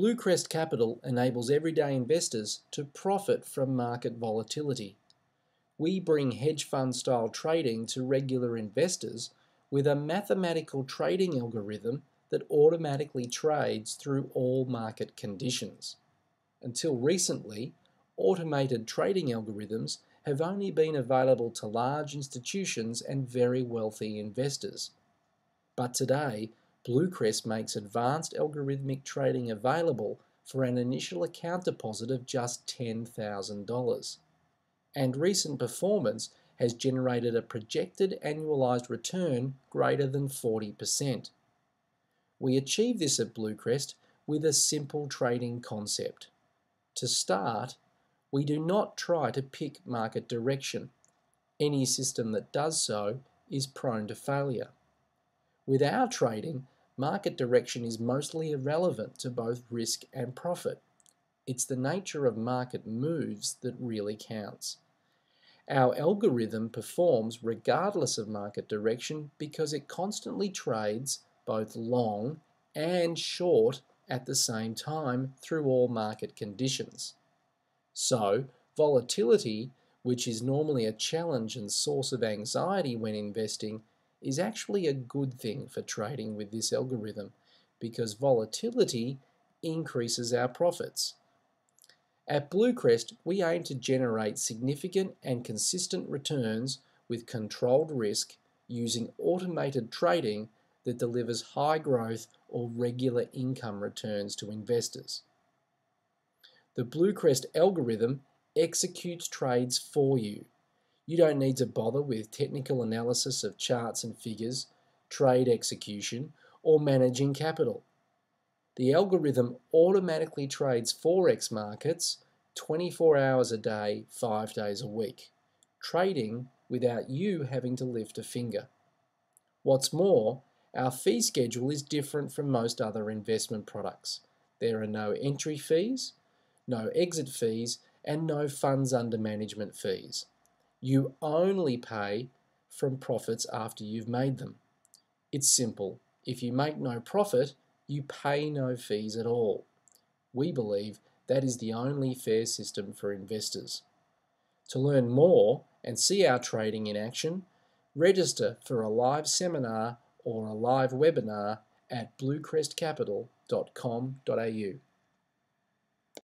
Bluecrest Capital enables everyday investors to profit from market volatility. We bring hedge fund style trading to regular investors with a mathematical trading algorithm that automatically trades through all market conditions. Until recently, automated trading algorithms have only been available to large institutions and very wealthy investors. But today, Bluecrest makes advanced algorithmic trading available for an initial account deposit of just $10,000. And recent performance has generated a projected annualized return greater than 40%. We achieve this at Bluecrest with a simple trading concept. To start, we do not try to pick market direction. Any system that does so is prone to failure. With our trading, market direction is mostly irrelevant to both risk and profit. It's the nature of market moves that really counts. Our algorithm performs regardless of market direction because it constantly trades both long and short at the same time through all market conditions. So, volatility, which is normally a challenge and source of anxiety when investing, is actually a good thing for trading with this algorithm because volatility increases our profits. At Bluecrest, we aim to generate significant and consistent returns with controlled risk using automated trading that delivers high growth or regular income returns to investors. The Bluecrest algorithm executes trades for you you don't need to bother with technical analysis of charts and figures, trade execution, or managing capital. The algorithm automatically trades Forex markets 24 hours a day, 5 days a week, trading without you having to lift a finger. What's more, our fee schedule is different from most other investment products. There are no entry fees, no exit fees, and no funds under management fees. You only pay from profits after you've made them. It's simple. If you make no profit, you pay no fees at all. We believe that is the only fair system for investors. To learn more and see our trading in action, register for a live seminar or a live webinar at bluecrestcapital.com.au.